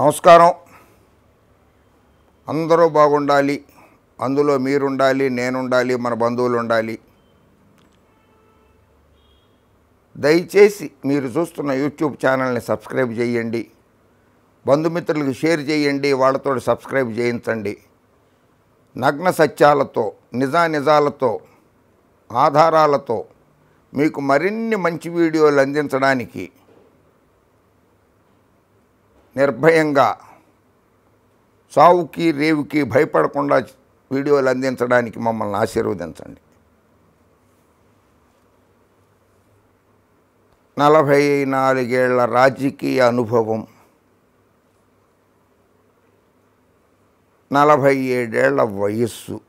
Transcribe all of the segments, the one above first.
నమస్కారం. అందరూ బాగుండాలి. అందులో మీరుండాలి నేనుండాలి మన బంధువులు ఉండాలి దయచేసి మీరు చూస్తున్న యూట్యూబ్ ఛానల్ని సబ్స్క్రైబ్ చేయండి. బంధుమిత్రులకు షేర్ చేయండి వాళ్ళతో సబ్స్క్రైబ్ చేయించండి. నగ్న సత్యాలతో నిజానిజాలతో ఆధారాలతో మీకు మరిన్ని మంచి వీడియోలు అందించడానికి నిర్భయంగా సావుకి రేవుకి భయపడకుండా వీడియోలు అందించడానికి మమ్మల్ని ఆశీర్వదించండి. నలభై నాలుగేళ్ళ రాజకీయ అనుభవం. నలభై ఏడేళ్ళ వయస్సు.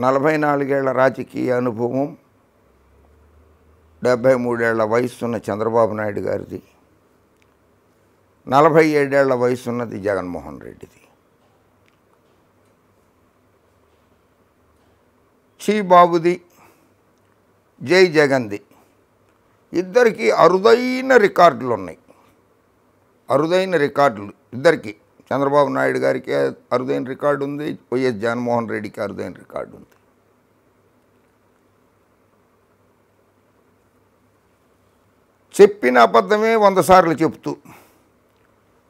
నలభై నాలుగేళ్ళ రాజకీయ అనుభవం. డెబ్భై మూడేళ్ళ వయసున్న చంద్రబాబు నాయుడు గారిది నలభై ఏడేళ్ళ వయసున్నది జగన్మోహన్ రెడ్డిది. చీ బాబుది జై జగన్ది. ఇద్దరికీ అరుదైన రికార్డులు ఉన్నాయి అరుదైన రికార్డులు. ఇద్దరికి చంద్రబాబు నాయుడు గారికి అరుదైన రికార్డు ఉంది వైఎస్ జగన్మోహన్ రెడ్డికి అరుదైన రికార్డు ఉంది చెప్పిన అబద్ధమే వంద సార్లు చెప్తూ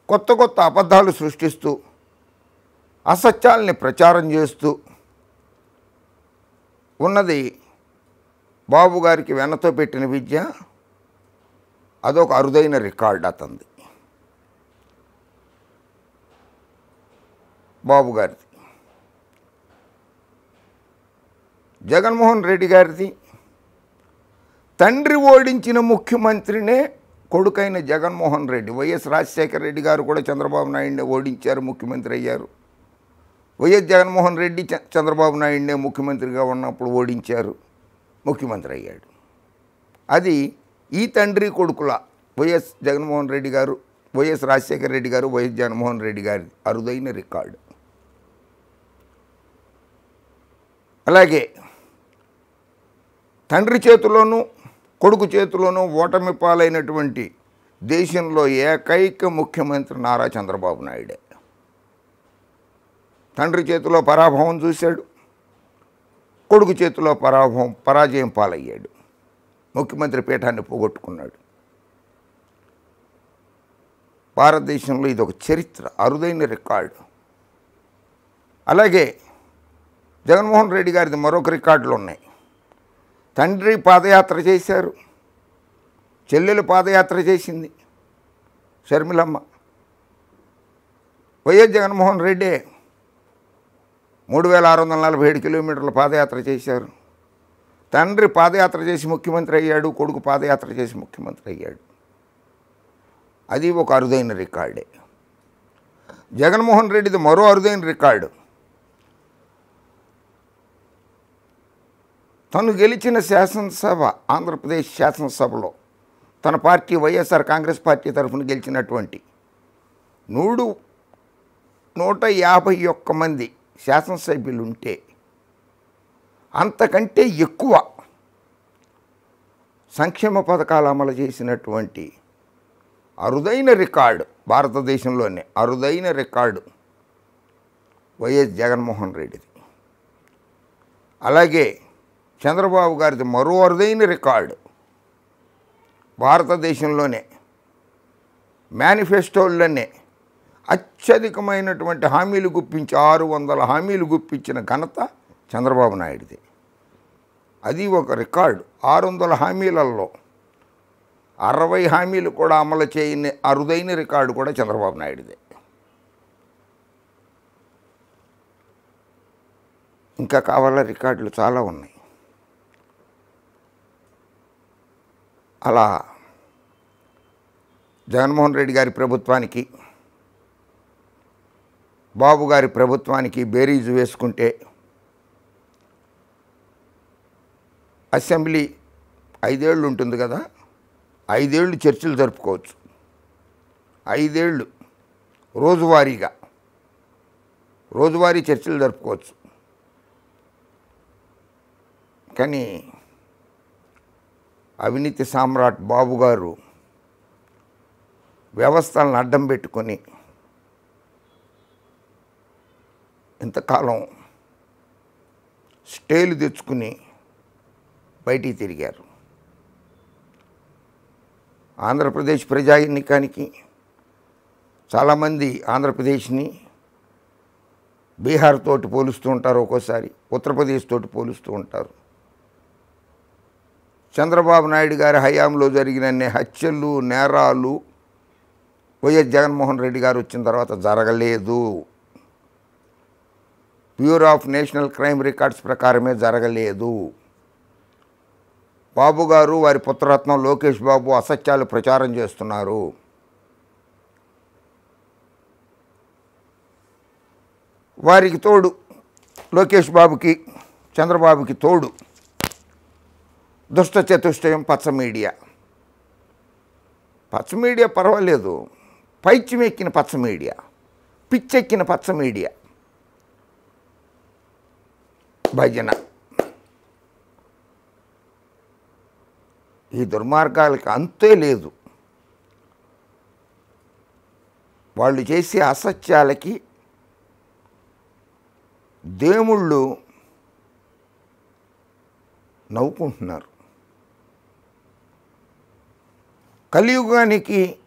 కొత్త కొత్త అబద్ధాలు సృష్టిస్తూ అసత్యాల్ని ప్రచారం చేస్తూ ఉన్నది బాబు గారికి వెనతో పెట్టిన విద్య అదొక అరుదైన రికార్డ్ అతంది బాబు గారిది. జగన్మోహన్ రెడ్డి గారిది తండ్రి ఓడించిన ముఖ్యమంత్రినే కొడుకైన జగన్మోహన్ రెడ్డి వైఎస్ రాజశేఖర రెడ్డి గారు కూడా చంద్రబాబు నాయుడిని ఓడించారు ముఖ్యమంత్రి అయ్యారు. వైఎస్ జగన్మోహన్ రెడ్డి చ- చంద్రబాబు నాయుడినే ముఖ్యమంత్రిగా ఉన్నప్పుడు ఓడించారు ముఖ్యమంత్రి అయ్యాడు. అది ఈ తండ్రి కొడుకుల వైఎస్ జగన్మోహన్ రెడ్డి గారు వైఎస్ రాజశేఖర రెడ్డి గారు వైఎస్ జగన్మోహన్ రెడ్డి గారి అరుదైన రికార్డు. అలాగే తండ్రి చేతిలోనూ కొడుకు చేతిలోనూ ఓటమి పాలైనటువంటి దేశంలో ఏకైక ముఖ్యమంత్రి నారా చంద్రబాబు నాయుడే. తండ్రి చేతిలో పరాభవం చూశాడు. కొడుకు చేతిలో పరాభవం పరాజయం పాలయ్యాడు. ముఖ్యమంత్రి పీఠాన్ని పోగొట్టుకున్నాడు. భారతదేశంలో ఇది ఒక చరిత్ర అరుదైన రికార్డు. అలాగే జగన్మోహన్ రెడ్డి గారిది మరొక రికార్డులు ఉన్నాయి. తండ్రి పాదయాత్ర చేశారు. చెల్లెలు పాదయాత్ర చేసింది. షర్మిలమ్మ. వైఎస్ జగన్మోహన్ రెడ్డి మూడు వేల ఆరు వందల నలభై ఏడు కిలోమీటర్ల పాదయాత్ర చేశారు. తండ్రి పాదయాత్ర చేసి ముఖ్యమంత్రి అయ్యాడు కొడుకు పాదయాత్ర చేసి ముఖ్యమంత్రి అయ్యాడు. అది ఒక అరుదైన రికార్డే. జగన్మోహన్ రెడ్డిది మరో అరుదైన రికార్డు. తను గెలిచిన శాసనసభ ఆంధ్రప్రదేశ్ శాసనసభలో తన పార్టీ వైఎస్ఆర్ కాంగ్రెస్ పార్టీ తరఫున గెలిచినటువంటి నూడు నూట యాభై ఒక్క మంది శాసనసభ్యులు ఉంటే అంతకంటే ఎక్కువ సంక్షేమ పథకాలు అమలు చేసినటువంటి అరుదైన రికార్డు భారతదేశంలోనే అరుదైన రికార్డు వైఎస్ జగన్మోహన్ రెడ్డిది. అలాగే చంద్రబాబు గారిది మరో అరుదైన రికార్డు. భారతదేశంలోనే మేనిఫెస్టోల్లోనే అత్యధికమైనటువంటి హామీలు గుప్పించి ఆరు వందల హామీలు గుప్పించిన ఘనత చంద్రబాబు నాయుడిది. అది ఒక రికార్డు. ఆరు వందల హామీలలో అరవై హామీలు కూడా అమలు చేయని అరుదైన రికార్డు కూడా చంద్రబాబు నాయుడిదే. ఇంకా కావాల రికార్డులు చాలా ఉన్నాయి. అలా జగన్మోహన్ రెడ్డి గారి ప్రభుత్వానికి బాబు గారి ప్రభుత్వానికి బేరీజు వేసుకుంటే అసెంబ్లీ ఐదేళ్ళు ఉంటుంది కదా ఐదేళ్ళు చర్చలు జరుపుకోవచ్చు. ఐదేళ్ళు రోజువారీగా రోజువారీ చర్చలు జరుపుకోవచ్చు. కానీ అవినీతి సామ్రాట్ బాబు గారు వ్యవస్థలను అడ్డం పెట్టుకొని ఇంతకాలం స్టేలు తెచ్చుకుని బయటికి తిరిగారు. ఆంధ్రప్రదేశ్ ప్రజా ఎన్నికానికి చాలామంది ఆంధ్రప్రదేశ్ని బీహార్ తోటి పోలుస్తూ ఉంటారు ఒక్కోసారి ఉత్తరప్రదేశ్ తోటి పోలుస్తూ ఉంటారు. చంద్రబాబు నాయుడు గారి హయాంలో జరిగిన హత్యలు నేరాలు వైఎస్ జగన్మోహన్ రెడ్డి గారు వచ్చిన తర్వాత జరగలేదు. Bureau of national crime records ప్రకారమే జరగలేదు. బాబు గారు వారి పుత్రరత్నం లోకేష్ బాబు అసత్యాలు ప్రచారం చేస్తున్నారు. వారికి తోడు లోకేష్ బాబుకి చంద్రబాబుకి తోడు దుష్ట చతుష్టయం పచ్చ మీడియా. పచ్చ మీడియా పర్వాలేదు. పైచ్యమెక్కిన పచ్చ మీడియా. పిచ్చెక్కిన పచ్చ మీడియా. భజన. ఈ దుర్మార్గాలకి అంతే లేదు. వాళ్ళు చేసే అసత్యాలకి దేవుళ్ళు నవ్వుకుంటున్నారు. కలియుగానికి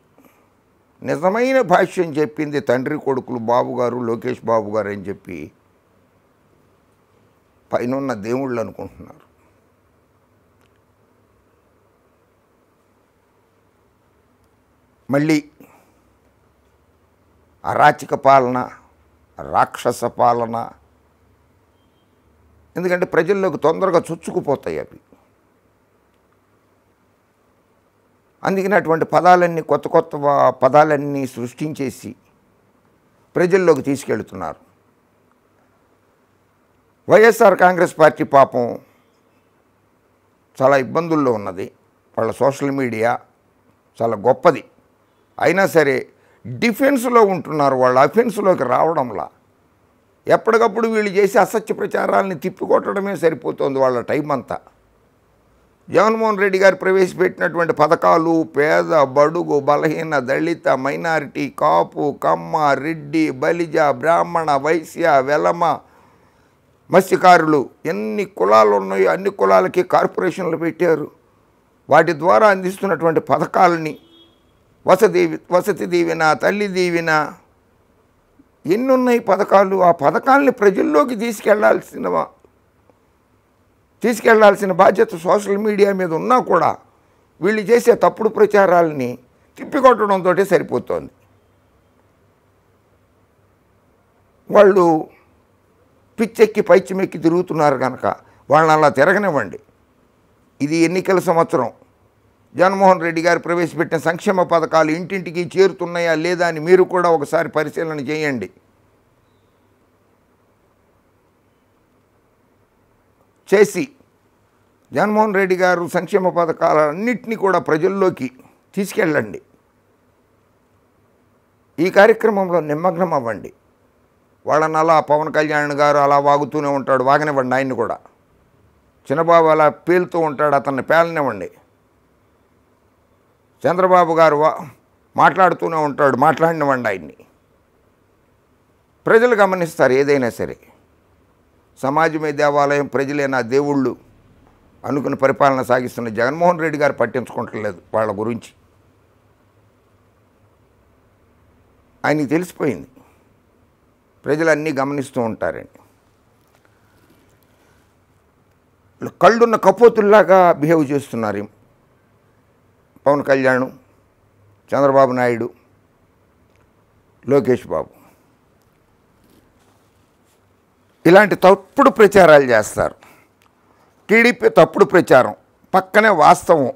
నిజమైన భాష్యం చెప్పింది తండ్రి కొడుకులు బాబుగారు లోకేష్ బాబు గారు అని చెప్పి పైనున్న దేవుళ్ళు అనుకుంటున్నారు. మళ్ళీ అరాచక పాలన రాక్షస పాలన ఎందుకంటే ప్రజల్లోకి తొందరగా చొచ్చుకుపోతాయి అవి. అందుకని అటువంటి పదాలన్నీ కొత్త కొత్త పదాలన్నీ సృష్టించేసి ప్రజల్లోకి తీసుకెళ్తున్నారు. వైఎస్ఆర్ కాంగ్రెస్ పార్టీ పాపం చాలా ఇబ్బందుల్లో ఉన్నది. వాళ్ళ సోషల్ మీడియా చాలా గొప్పది. అయినా సరే డిఫెన్స్లో ఉంటున్నారు వాళ్ళు అఫెన్స్లోకి రావడంలా. ఎప్పటికప్పుడు వీళ్ళు చేసే అసత్య ప్రచారాలని తిప్పికొట్టడమే సరిపోతుంది వాళ్ళ టైం అంతా జగన్మోహన్ రెడ్డి గారు ప్రవేశపెట్టినటువంటి పథకాలు పేద బడుగు బలహీన దళిత మైనారిటీ కాపు కమ్మ రెడ్డి బలిజ బ్రాహ్మణ వైశ్య వెలమ మత్స్యకారులు ఎన్ని కులాలు ఉన్నాయో అన్ని కులాలకి కార్పొరేషన్లు పెట్టారు. వాటి ద్వారా అందిస్తున్నటువంటి పథకాలని వసతి వసతి దీవెన తల్లి దీవెన ఎన్ని ఉన్నాయి పథకాలు? ఆ పథకాలని ప్రజల్లోకి తీసుకెళ్ళాల్సిన తీసుకెళ్ళాల్సిన బాధ్యత సోషల్ మీడియా మీద ఉన్నా కూడా వీళ్ళు చేసే తప్పుడు ప్రచారాలని తిప్పికొట్టడంతో సరిపోతుంది. వాళ్ళు పిచ్చెక్కి పైచిమెక్కి తిరుగుతున్నారు కనుక వాళ్ళని అలా తిరగనివ్వండి. ఇది ఎన్నికల సంవత్సరం. జగన్మోహన్ రెడ్డి గారు ప్రవేశపెట్టిన సంక్షేమ పథకాలు ఇంటింటికి చేరుతున్నాయా లేదా అని మీరు కూడా ఒకసారి పరిశీలన చేయండి. చేసి జగన్మోహన్ రెడ్డి గారు సంక్షేమ పథకాలన్నింటినీ కూడా ప్రజల్లోకి తీసుకెళ్ళండి. ఈ కార్యక్రమంలో నిమగ్నం అవ్వండి. వాళ్ళని అలా పవన్ కళ్యాణ్ గారు అలా వాగుతూనే ఉంటాడు వాగనివ్వండి ఆయన్ని కూడా. చిన్నబాబు అలా పేలుతూ ఉంటాడు అతన్ని పేలనివ్వండి. చంద్రబాబు గారు వా మాట్లాడుతూనే ఉంటాడు మాట్లాడినవ్వండి ఆయన్ని. ప్రజలు గమనిస్తారు ఏదైనా సరే. సమాజమే దేవాలయం ప్రజలే నా దేవుళ్ళు అనుకుని పరిపాలన సాగిస్తున్న జగన్మోహన్ రెడ్డి గారు పట్టించుకోవట్లేదు వాళ్ళ గురించి. ఆయనకి తెలిసిపోయింది. ప్రజలు అన్నీ గమనిస్తూ ఉంటారండి కళ్ళున్న కపోతుల్లాగా బిహేవ్ చేస్తున్నారు పవన్ కళ్యాణ్ చంద్రబాబు నాయుడు లోకేష్ బాబు. ఇలాంటి తప్పుడు ప్రచారాలు చేస్తారు. టీడీపీ తప్పుడు ప్రచారం పక్కనే వాస్తవం.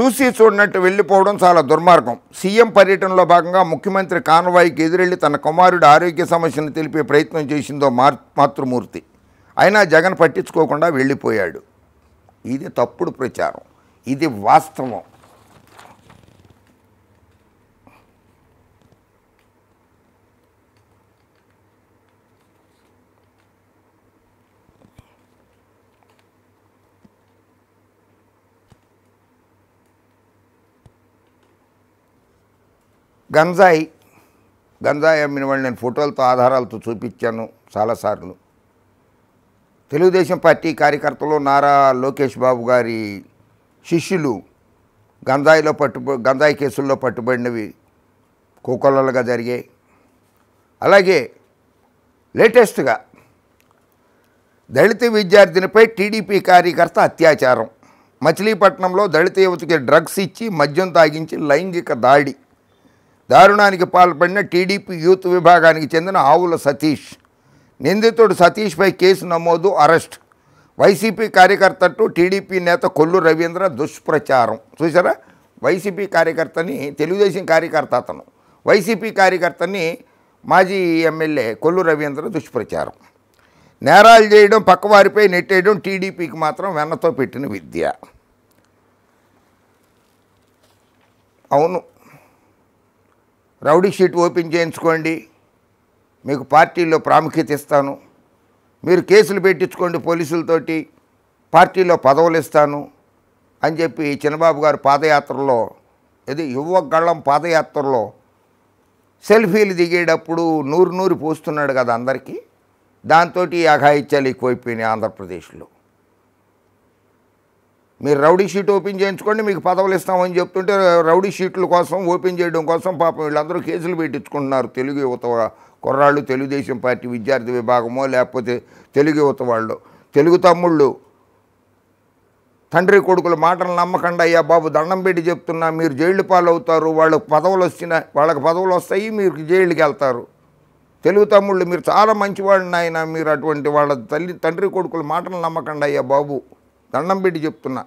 చూసి చూడనట్టు వెళ్ళిపోవడం చాలా దుర్మార్గం. సీఎం పర్యటనలో భాగంగా ముఖ్యమంత్రి కాన్వాయికి ఎదురెళ్ళి తన కుమారుడి ఆరోగ్య సమస్యను తెలిపే ప్రయత్నం చేసిందో మాతృమూర్తి. అయినా జగన్ పట్టించుకోకుండా వెళ్ళిపోయాడు. ఇది తప్పుడు ప్రచారం. ఇది వాస్తవం. గంజాయి. గంజాయి అమ్మిన వాళ్ళు నేను ఫోటోలతో ఆధారాలతో చూపించాను చాలాసార్లు. తెలుగుదేశం పార్టీ కార్యకర్తలు నారా లోకేష్ బాబు గారి శిష్యులు గంజాయిలో పట్టు గంజాయి కేసుల్లో పట్టుబడినవి కోకొల్లలుగా జరిగాయి. అలాగే లేటెస్ట్గా దళిత విద్యార్థినిపై టీడీపీ కార్యకర్త అత్యాచారం. మచిలీపట్నంలో దళిత యువతికి డ్రగ్స్ ఇచ్చి మద్యం తాగించి లైంగిక దాడి. దారుణానికి పాల్పడిన టీడీపీ యూత్ విభాగానికి చెందిన ఆవుల సతీష్. నిందితుడు సతీష్పై కేసు నమోదు అరెస్ట్. వైసీపీ కార్యకర్తట్టు టీడీపీ నేత కొల్లు రవీంద్ర దుష్ప్రచారం. చూసారా వైసీపీ కార్యకర్తని తెలుగుదేశం కార్యకర్త అతను. వైసీపీ కార్యకర్తని మాజీ ఎమ్మెల్యే కొల్లు రవీంద్ర దుష్ప్రచారం. నేరాలు చేయడం పక్కవారిపై నెట్టేయడం టీడీపీకి మాత్రం వెన్నతో పెట్టిన విద్య. అవును. రౌడీ షీట్ ఓపెన్ చేయించుకోండి. మీకు పార్టీలో ప్రాముఖ్యత ఇస్తాను. మీరు కేసులు పెట్టించుకోండి పోలీసులతోటి. పార్టీలో పదవులు ఇస్తాను అని చెప్పి చిన్నబాబు గారు పాదయాత్రలో ఇది యువగళ్ళం పాదయాత్రలో సెల్ఫీలు దిగేటప్పుడు నూరు నూరు పోస్తున్నాడు కదా అందరికీ. దాంతో ఈ అఘాయిత్యాలు ఎక్కువైపోయినాయి ఆంధ్రప్రదేశ్లో. మీరు రౌడీ షీట్ ఓపెన్ చేయించుకోండి మీకు పదవులు ఇస్తామని చెప్తుంటే రౌడీ షీట్ల కోసం ఓపెన్ చేయడం కోసం పాపం వీళ్ళందరూ కేసులు పెట్టించుకుంటున్నారు. తెలుగు యువత కుర్రాళ్ళు తెలుగుదేశం పార్టీ విద్యార్థి విభాగమో లేకపోతే తెలుగు యువత వాళ్ళు. తెలుగు తమ్ముళ్ళు తండ్రి కొడుకుల మాటలు నమ్మకండి అయ్యా బాబు దండం పెట్టి చెప్తున్నా మీరు జైళ్ళు పాలవుతారు వాళ్ళకు పదవులు వచ్చిన వాళ్ళకి పదవులు వస్తాయి మీరు జైలుకి వెళ్తారు. తెలుగు తమ్ముళ్ళు మీరు చాలా మంచివాళ్ళు నాయన మీరు అటువంటి వాళ్ళ తల్లి తండ్రి కొడుకుల మాటలు నమ్మకండి అయ్యా బాబు. దండం పెట్టి చెప్తున్నా.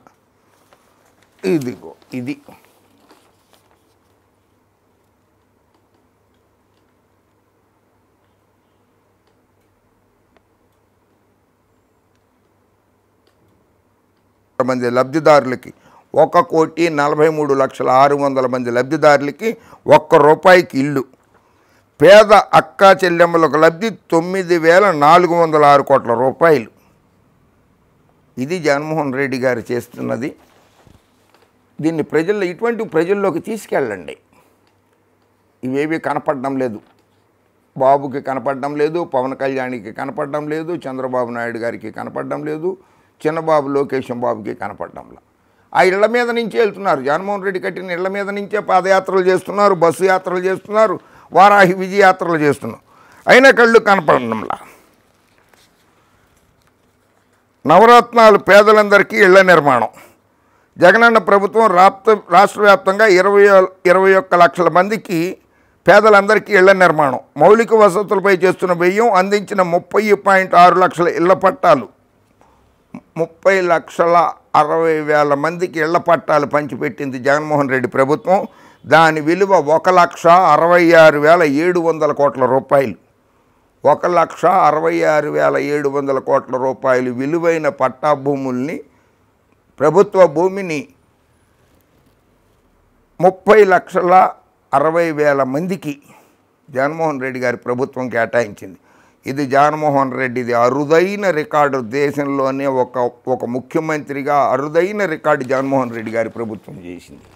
ఇదిగో ఇది. మంది లబ్ధిదారులకి ఒక కోటి నలభై మూడు లక్షల ఆరు వందల మంది లబ్ధిదారులకి ఒక్క రూపాయికి ఇల్లు. పేద అక్కా చెల్లెమ్మలకు లబ్ధి తొమ్మిది వేల నాలుగు వందల ఆరు కోట్ల రూపాయలు. ఇది జగన్మోహన్ రెడ్డి గారు చేస్తున్నది. దీన్ని ప్రజల్లో ఇటువంటి ప్రజల్లోకి తీసుకెళ్ళండి. ఇవేవి కనపడడం లేదు. బాబుకి కనపడడం లేదు పవన్ కళ్యాణ్కి కనపడడం లేదు చంద్రబాబు నాయుడు గారికి కనపడడం లేదు చిన్నబాబు లోకేశం బాబుకి కనపడడంలా ఆ ఇళ్ళ మీద నుంచే వెళ్తున్నారు. జగన్మోహన్ రెడ్డి కట్టిన ఇళ్ళ మీద నుంచే పాదయాత్రలు చేస్తున్నారు బస్సు యాత్రలు చేస్తున్నారు వారాహి విజయయాత్రలు చేస్తున్నారు. అయినా కళ్ళు కనపడడంలా నవరత్నాలు పేదలందరికీ ఇళ్ళ నిర్మాణం. జగనన్న ప్రభుత్వం రాప్త రాష్ట్ర వ్యాప్తంగా ఇరవై ఇరవై ఒక్క లక్షల మందికి పేదలందరికీ ఇళ్ళ నిర్మాణం. మౌలిక వసతులపై చేస్తున్న వ్యయం అందించిన ముప్పై పాయింట్ ఆరు లక్షల ఇళ్ళ పట్టాలు. ముప్పై లక్షల అరవై వేల మందికి ఇళ్ళ పట్టాలు పంచిపెట్టింది జగన్మోహన్ రెడ్డి ప్రభుత్వం. దాని విలువ ఒక లక్ష అరవై ఆరు వేల ఏడు వందల కోట్ల రూపాయలు. ఒక లక్ష అరవై ఆరు వేల ఏడు వందల కోట్ల రూపాయలు విలువైన పట్టా భూముల్ని ప్రభుత్వ భూమిని ముప్పై లక్షల అరవై వేల మందికి జగన్మోహన్ రెడ్డి గారి ప్రభుత్వం కేటాయించింది. ఇది జగన్మోహన్ రెడ్డిది అరుదైన రికార్డు. దేశంలోనే ఒక ఒక ముఖ్యమంత్రిగా అరుదైన రికార్డు జగన్మోహన్ రెడ్డి గారి ప్రభుత్వం చేసింది.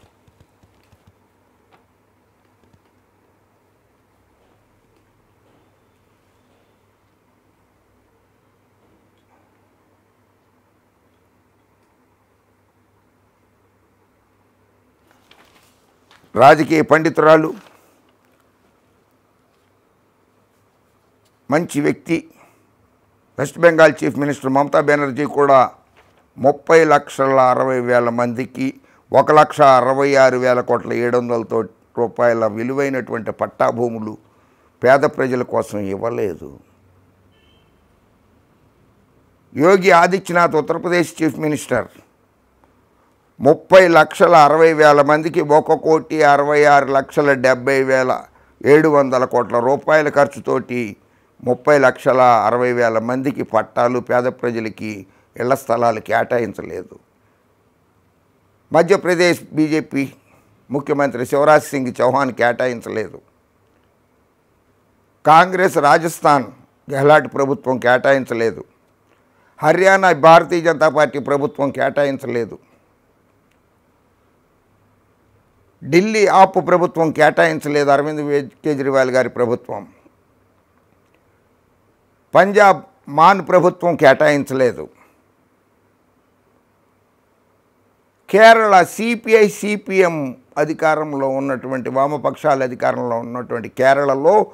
రాజకీయ పండితురాలు మంచి వ్యక్తి west Bengal chief minister Mamata Banerjee కూడా ముప్పై లక్షల అరవై వేల మందికి ఒక లక్ష అరవై ఆరు వేల కోట్ల ఏడు వందలతో రూపాయల విలువైనటువంటి పట్టాభూములు పేద ప్రజల కోసం ఇవ్వలేదు. Yogi Adityanath Uttar Pradesh chief minister. ముప్పై లక్షల అరవై వేల మందికి ఒక కోటి అరవై ఆరు లక్షల డెబ్బై వేల ఏడు వందల కోట్ల రూపాయల ఖర్చుతోటి ముప్పై లక్షల అరవై వేల మందికి పట్టాలు పేద ప్రజలకి ఇళ్ళ స్థలాలు కేటాయించలేదు. మధ్యప్రదేశ్ బీజేపీ ముఖ్యమంత్రి శివరాజ్ సింగ్ చౌహాన్ కేటాయించలేదు. కాంగ్రెస్ రాజస్థాన్ గెహ్లాట్ ప్రభుత్వం కేటాయించలేదు. హర్యానా భారతీయ జనతా పార్టీ ప్రభుత్వం కేటాయించలేదు. ఢిల్లీ ఆపు ప్రభుత్వం కేటాయించలేదు అరవింద్ కేజ్రీవాల్ గారి ప్రభుత్వం. పంజాబ్ మాన్ ప్రభుత్వం కేటాయించలేదు. కేరళ సిపిఐ సిపిఎం అధికారంలో ఉన్నటువంటి వామపక్షాల అధికారంలో ఉన్నటువంటి కేరళలో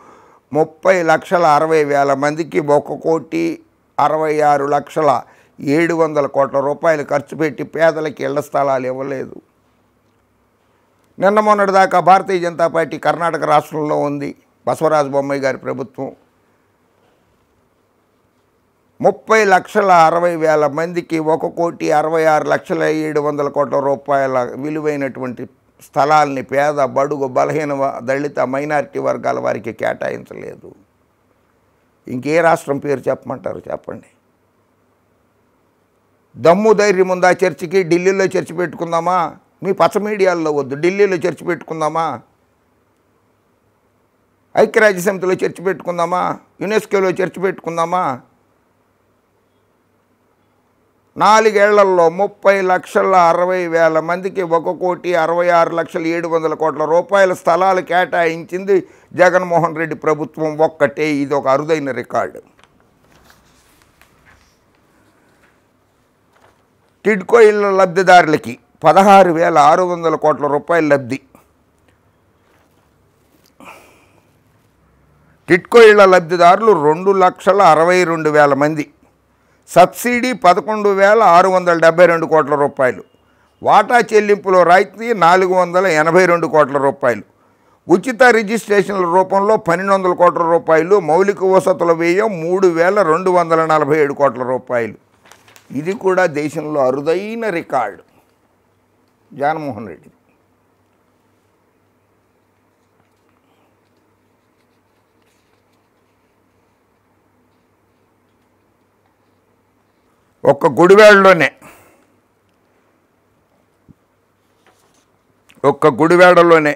ముప్పై లక్షల అరవై వేల మందికి ఒక కోటి అరవై ఆరు లక్షల ఏడు వందల కోట్ల రూపాయలు ఖర్చు పెట్టి పేదలకి ఇళ్ళ స్థలాలు ఇవ్వలేదు. నిన్న మొన్నటి దాకా భారతీయ జనతా పార్టీ కర్ణాటక రాష్ట్రంలో ఉంది. బసవరాజు బొమ్మాయి గారి ప్రభుత్వం. ముప్పై లక్షల అరవై వేల మందికి ఒక కోటి అరవై ఆరు లక్షల ఏడు వందల కోట్ల రూపాయల విలువైనటువంటి స్థలాల్ని పేద బడుగు బలహీన దళిత మైనారిటీ వర్గాల వారికి కేటాయించలేదు. ఇంకే రాష్ట్రం పేరు చెప్పమంటారు చెప్పండి. దమ్ము ధైర్యం ఉందా చర్చికి? ఢిల్లీలో చర్చి పెట్టుకుందామా? మీ పచ్చ మీడియాల్లో వద్దు. ఢిల్లీలో చర్చి పెట్టుకుందామా? ఐక్యరాజ్య సమితిలో చర్చి పెట్టుకుందామా? యునెస్కోలో చర్చి పెట్టుకుందామా? నాలుగేళ్ళలో ముప్పై లక్షల అరవై వేల మందికి ఒక కోటి అరవై ఆరు లక్షల ఏడు వందల కోట్ల రూపాయల స్థలాలు కేటాయించింది జగన్మోహన్ రెడ్డి ప్రభుత్వం ఒక్కటే. ఇది ఒక అరుదైన రికార్డు. టిడ్కో ఇళ్ళ లబ్ధిదారులకి పదహారు వేల ఆరు వందల కోట్ల రూపాయల లబ్ధి. టిట్కో ఇళ్ళ లబ్ధిదారులు రెండు లక్షల అరవై రెండు వేల మంది. సబ్సిడీ పదకొండు వేల ఆరు వందల డెబ్బై రెండు కోట్ల రూపాయలు. వాటా చెల్లింపులో రాయితీ నాలుగు వందల ఎనభై రెండు కోట్ల రూపాయలు. ఉచిత రిజిస్ట్రేషన్ల రూపంలో పన్నెండు వందల కోట్ల రూపాయలు. మౌలిక వసతుల వ్యయం మూడు వేల రెండు వందల నలభై ఏడు కోట్ల రూపాయలు. ఇది కూడా దేశంలో అరుదైన రికార్డు. జగన్మోహన్ రెడ్డి. ఒక్క గుడివాడలోనే ఒక్క గుడివాడలోనే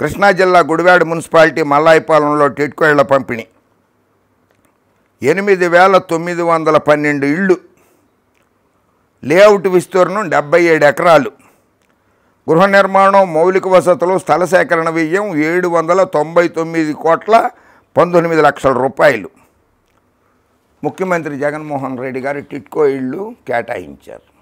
కృష్ణా జిల్లా గుడివాడ మున్సిపాలిటీ మల్లాయిపాలెంలో టిట్కోళ్ళ పంపిణీ. ఎనిమిది వేల తొమ్మిది వందల పన్నెండు ఇళ్ళు లేఅవుట్ విస్తీర్ణం డెబ్బై ఏడు ఎకరాలు. గృహ నిర్మాణం మౌలిక వసతులు స్థల సేకరణ వ్యయం ఏడు వందల తొంభై తొమ్మిది కోట్ల పంతొమ్మిది లక్షల రూపాయలు. ముఖ్యమంత్రి జగన్మోహన్ రెడ్డి గారు టిట్కో ఇళ్ళు కేటాయించారు.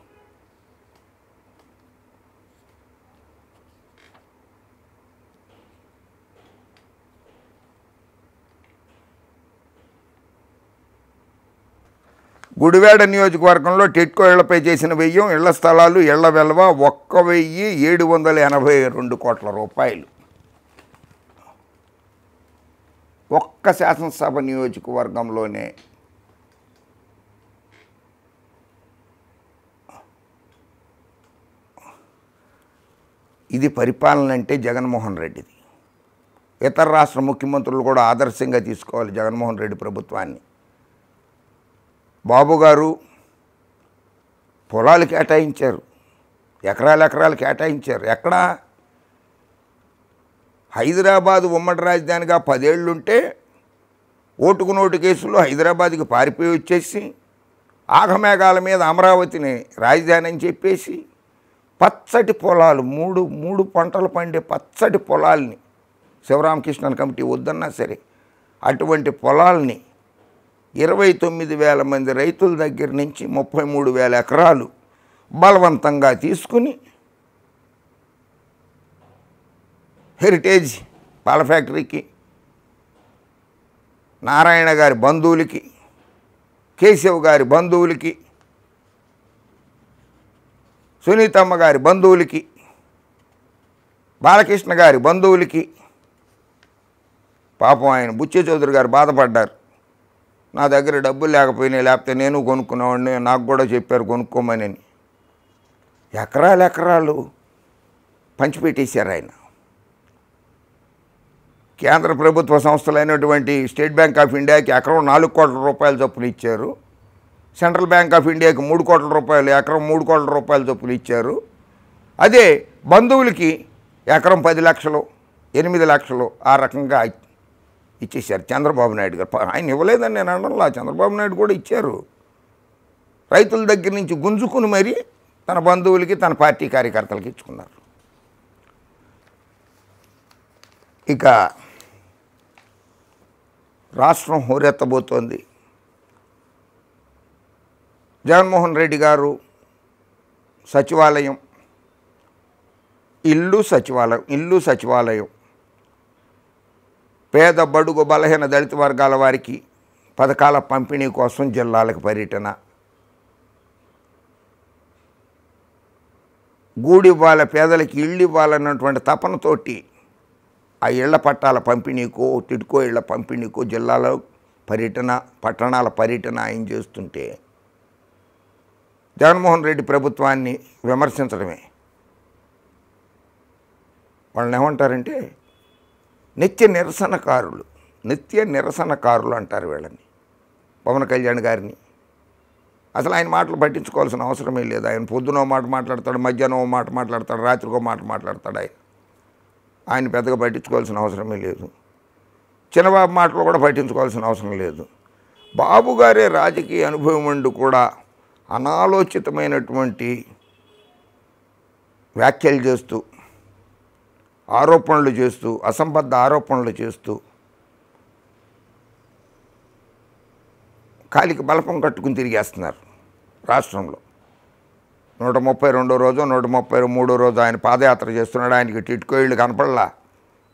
గుడివాడ నియోజకవర్గంలో టిట్కో ఇళ్ళపై చేసిన వెయ్యం ఇళ్ళ స్థలాలు ఇళ్ళ వెలవ ఒక్క వెయ్యి ఏడు వందల ఎనభై రెండు కోట్ల రూపాయలు. ఒక్క శాసనసభ నియోజకవర్గంలోనే ఇది పరిపాలన అంటే జగన్మోహన్ రెడ్డిది. ఇతర రాష్ట్ర ముఖ్యమంత్రులు కూడా ఆదర్శంగా తీసుకోవాలి జగన్మోహన్ రెడ్డి ప్రభుత్వాన్ని. బాబుగారు పొలాలు కేటాయించారు. ఎకరాలు ఎకరాలు కేటాయించారు. ఎక్కడ? హైదరాబాదు ఉమ్మడి రాజధానిగా పదేళ్ళుంటే ఓటుకు నోటు కేసులో హైదరాబాద్కి పారిపోయి వచ్చేసి ఆగమేఘాల మీద అమరావతిని రాజధాని అని చెప్పేసి పచ్చటి పొలాలు మూడు మూడు పంటలు పండే పచ్చటి పొలాల్ని శివరామకృష్ణన్ కమిటీ వద్దన్నా సరే అటువంటి పొలాల్ని ఇరవై తొమ్మిది వేల మంది రైతుల దగ్గర నుంచి ముప్పై మూడు వేల ఎకరాలు బలవంతంగా తీసుకుని హెరిటేజ్ పాల ఫ్యాక్టరీకి నారాయణ గారి బంధువులకి కేశవ్ గారి బంధువులకి సునీతమ్మ గారి బంధువులకి బాలకృష్ణ గారి బంధువులకి పాపం ఆయన బుచ్చే చౌదరి గారు బాధపడ్డారు. నా దగ్గర డబ్బులు లేకపోయినాయి లేకపోతే నేను కొనుక్కునేవాడిని నాకు కూడా చెప్పారు కొనుక్కోమని. ఎకరాలు ఎకరాలు పంచిపెట్టేశారు ఆయన. కేంద్ర ప్రభుత్వ సంస్థలైనటువంటి స్టేట్ బ్యాంక్ ఆఫ్ ఇండియాకి ఎకరం నాలుగు కోట్ల రూపాయల చొప్పున ఇచ్చారు. సెంట్రల్ బ్యాంక్ ఆఫ్ ఇండియాకి మూడు కోట్ల రూపాయలు ఎకరం మూడు కోట్ల రూపాయల చొప్పున ఇచ్చారు. అదే బంధువులకి ఎకరం పది లక్షలు ఎనిమిది లక్షలు ఆ రకంగా ఇచ్చేశారు. చంద్రబాబు నాయుడు గారు. ఆయన ఇవ్వలేదని నేను అనడంలా చంద్రబాబు నాయుడు కూడా ఇచ్చారు. రైతుల దగ్గర నుంచి గుంజుకుని మరీ తన బంధువులకి తన పార్టీ కార్యకర్తలకి ఇచ్చుకున్నారు. ఇక రాష్ట్రం హోరెత్తబోతోంది. జగన్మోహన్ రెడ్డి గారు సచివాలయం. ఇల్లు సచివాలయం ఇల్లు సచివాలయం. పేద బడుగు బలహీన దళిత వర్గాల వారికి పథకాల పంపిణీ కోసం జిల్లాలకు పర్యటన. గూడు ఇవ్వాలి పేదలకి ఇళ్ళు ఇవ్వాలన్నటువంటి తపనతోటి ఆ ఇళ్ళ పట్టాల పంపిణీకో తిడుకో ఇళ్ళ పంపిణీకో జిల్లాలో పర్యటన పట్టణాల పర్యటన ఆయన చేస్తుంటే జగన్మోహన్ రెడ్డి ప్రభుత్వాన్ని విమర్శించడమే. వాళ్ళని ఏమంటారంటే నిత్య నిరసనకారులు. నిత్య నిరసనకారులు అంటారు వీళ్ళని. పవన్ కళ్యాణ్ గారిని. అసలు ఆయన మాటలు పట్టించుకోవాల్సిన అవసరమే లేదు. ఆయన పొద్దున మాట మాట్లాడతాడు మధ్యాహ్నం ఓ మాట మాట్లాడతాడు రాత్రికో మాట మాట్లాడతాడు ఆయన. ఆయన పెద్దగా పట్టించుకోవాల్సిన అవసరమే లేదు. చిన్నబాబు మాటలు కూడా పట్టించుకోవాల్సిన అవసరం లేదు. బాబు గారే రాజకీయ అనుభవం ఉండి కూడా అనాలోచితమైనటువంటి వ్యాఖ్యలు చేస్తూ ఆరోపణలు చేస్తూ అసంబద్ధ ఆరోపణలు చేస్తూ కాలికి బలపం కట్టుకుని తిరిగేస్తున్నారు రాష్ట్రంలో. నూట ముప్పై రెండో రోజు నూట ముప్పై మూడో రోజు ఆయన పాదయాత్ర చేస్తున్నాడు. ఆయనకి టిట్కోళ్ళు కనపడలా.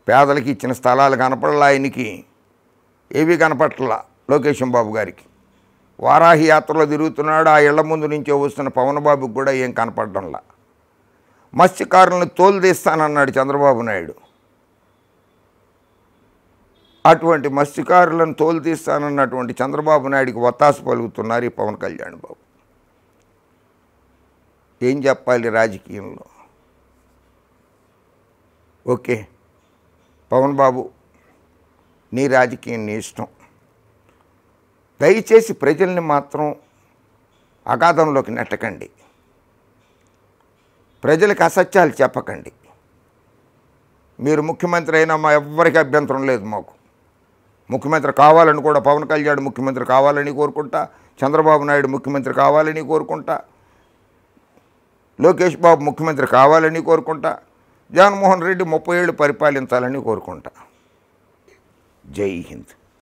పేదలకి ఇచ్చిన స్థలాలు కనపడలా ఆయనకి. ఏవి కనపట్లా లోకేశం బాబు గారికి. వారాహి యాత్రలో తిరుగుతున్నాడు. ఆ ఇళ్ళ ముందు నుంచే వస్తున్న పవన్ బాబుకి కూడా ఏం కనపడడంలా. మత్స్యకారులను తోలుదీస్తానన్నాడు చంద్రబాబు నాయుడు. అటువంటి మత్స్యకారులను తోలుదీస్తానన్నటువంటి చంద్రబాబు నాయుడికి వత్తాసు పలుకుతున్నారు ఈ పవన్ కళ్యాణ్ బాబు. ఏం చెప్పాలి రాజకీయంలో? ఓకే పవన్ బాబు నీ రాజకీయం నీ ఇష్టం. దయచేసి ప్రజల్ని మాత్రం అగాధంలోకి నెట్టకండి. ప్రజలకు అసత్యాలు చెప్పకండి. మీరు ముఖ్యమంత్రి అయినా మా ఎవ్వరికి అభ్యంతరం లేదు మాకు. ముఖ్యమంత్రి కావాలని కూడా పవన్ కళ్యాణ్ ముఖ్యమంత్రి కావాలని కోరుకుంటా చంద్రబాబు నాయుడు ముఖ్యమంత్రి కావాలని కోరుకుంటా లోకేష్ బాబు ముఖ్యమంత్రి కావాలని కోరుకుంటా జగన్మోహన్ రెడ్డి ముప్పై ఏళ్ళు పరిపాలించాలని కోరుకుంటా. జై హింద్.